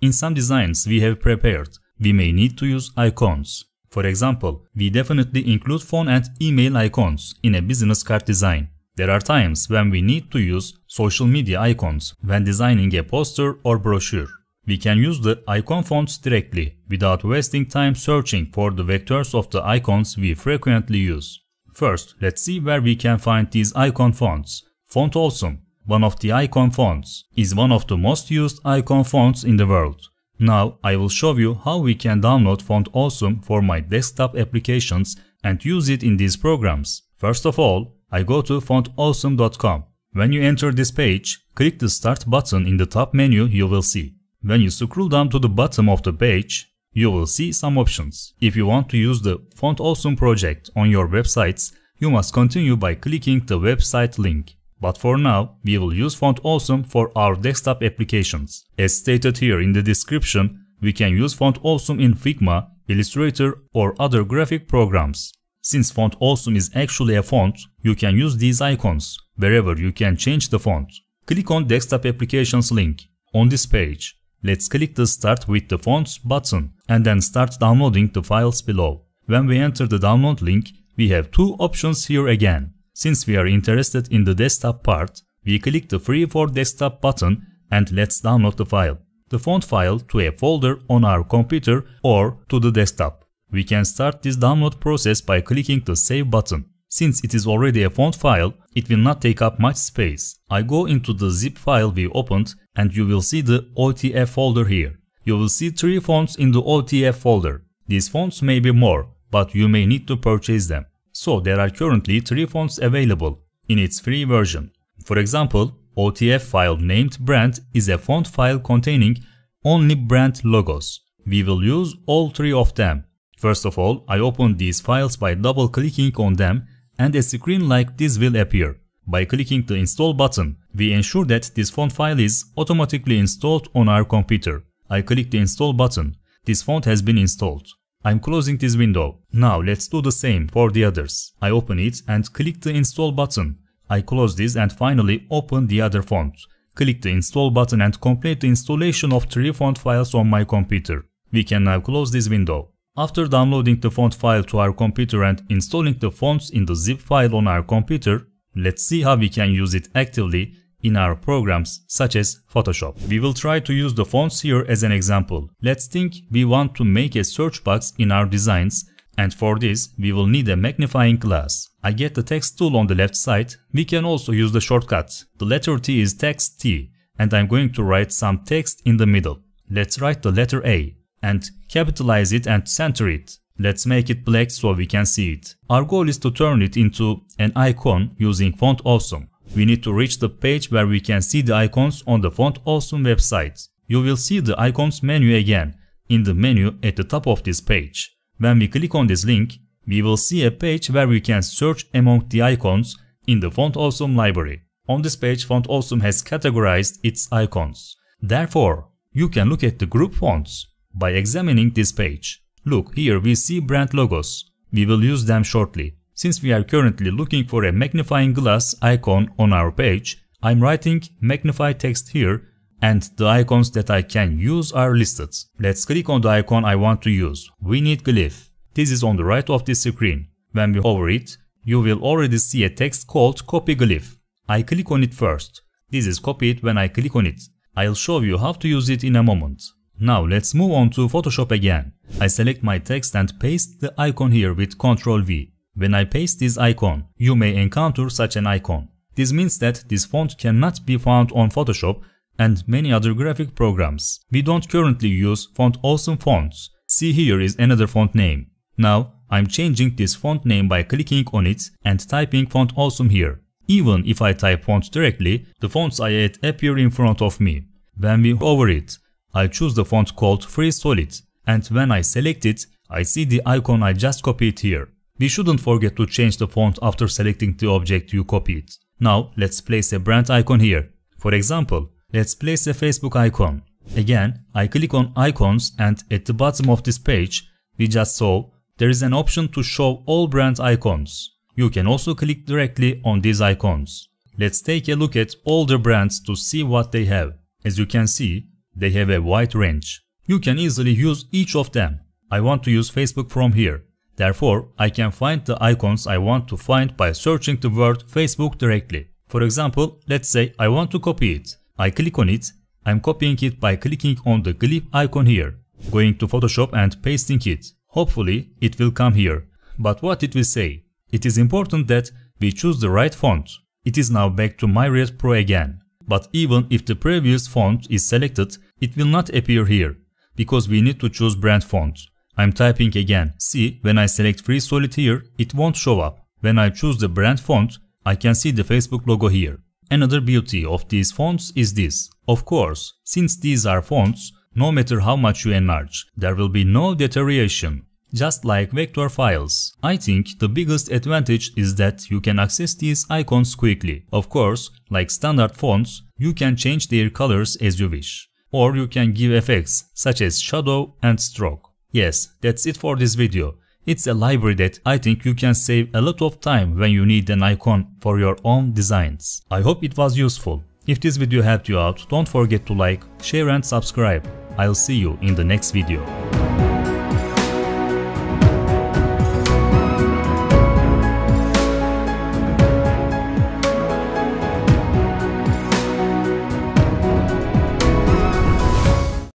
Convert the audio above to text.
In some designs we have prepared, we may need to use icons. For example, we definitely include phone and email icons in a business card design. There are times when we need to use social media icons when designing a poster or brochure. We can use the icon fonts directly without wasting time searching for the vectors of the icons we frequently use. First, let's see where we can find these icon fonts. Font Awesome, one of the icon fonts, is one of the most used icon fonts in the world. Now I will show you how we can download Font Awesome for my desktop applications and use it in these programs. First of all, I go to fontawesome.com. When you enter this page, click the Start button in the top menu you will see. When you scroll down to the bottom of the page, you will see some options. If you want to use the Font Awesome project on your websites, you must continue by clicking the website link. But for now, we will use Font Awesome for our desktop applications. As stated here in the description, we can use Font Awesome in Figma, Illustrator or other graphic programs. Since Font Awesome is actually a font, you can use these icons wherever you can change the font. Click on Desktop Applications link on this page. Let's click the Start with the Fonts button and then start downloading the files below. When we enter the download link, we have two options here again. Since we are interested in the desktop part, we click the Free for Desktop button and let's download the file. The font file to a folder on our computer or to the desktop. We can start this download process by clicking the Save button. Since it is already a font file, it will not take up much space. I go into the zip file we opened and you will see the OTF folder here. You will see three fonts in the OTF folder. These fonts may be more, but you may need to purchase them. So there are currently three fonts available in its free version. For example, OTF file named brand is a font file containing only brand logos. We will use all three of them. First of all, I open these files by double clicking on them and a screen like this will appear. By clicking the install button, we ensure that this font file is automatically installed on our computer. I click the install button. This font has been installed. I'm closing this window. Now let's do the same for the others. I open it and click the install button. I close this and finally open the other font. Click the install button and complete the installation of three font files on my computer. We can now close this window. After downloading the font file to our computer and installing the fonts in the zip file on our computer, let's see how we can use it actively in our programs such as Photoshop. We will try to use the fonts here as an example. Let's think we want to make a search box in our designs and for this we will need a magnifying glass. I get the text tool on the left side. We can also use the shortcut. The letter T is text T and I'm going to write some text in the middle. Let's write the letter A and capitalize it and center it. Let's make it black so we can see it. Our goal is to turn it into an icon using Font Awesome we need to reach the page where we can see the icons on the Font Awesome website. You will see the icons menu again in the menu at the top of this page. When we click on this link, we will see a page where we can search among the icons in the Font Awesome library. On this page, Font Awesome has categorized its icons. Therefore, you can look at the group fonts by examining this page. Look, here we see brand logos. We will use them shortly. Since we are currently looking for a magnifying glass icon on our page, I'm writing magnify text here and the icons that I can use are listed. Let's click on the icon I want to use. We need glyph. This is on the right of the screen. When we hover it, you will already see a text called copy glyph. I click on it first. This is copied when I click on it. I'll show you how to use it in a moment. Now let's move on to Photoshop again. I select my text and paste the icon here with Ctrl V. When I paste this icon, you may encounter such an icon. This means that this font cannot be found on Photoshop and many other graphic programs. We don't currently use Font Awesome fonts. See here is another font name. Now, I'm changing this font name by clicking on it and typing Font Awesome here. Even if I type font directly, the fonts I add appear in front of me. When we hover it, I choose the font called Free Solid and when I select it, I see the icon I just copied here. We shouldn't forget to change the font after selecting the object you copied. Now let's place a brand icon here. For example, let's place a Facebook icon. Again, I click on icons and at the bottom of this page, we just saw there is an option to show all brand icons. You can also click directly on these icons. Let's take a look at all the brands to see what they have. As you can see, They have a wide range. You can easily use each of them. I want to use Facebook from here. Therefore, I can find the icons I want to find by searching the word Facebook directly. For example, let's say I want to copy it. I click on it. I'm copying it by clicking on the clip icon here. Going to Photoshop and pasting it. Hopefully, it will come here. But what it will say? It is important that we choose the right font. It is now back to Myriad Pro again. But even if the previous font is selected, it will not appear here, because we need to choose brand font. I'm typing again. See, when I select Free Solid here, it won't show up. When I choose the brand font, I can see the Facebook logo here. Another beauty of these fonts is this. Of course, since these are fonts, no matter how much you enlarge, there will be no deterioration. Just like vector files. I think the biggest advantage is that you can access these icons quickly. Of course, like standard fonts, you can change their colors as you wish. Or you can give effects such as shadow and stroke. Yes, that's it for this video. It's a library that I think you can save a lot of time when you need an icon for your own designs. I hope it was useful. If this video helped you out, don't forget to like, share and subscribe. I'll see you in the next video.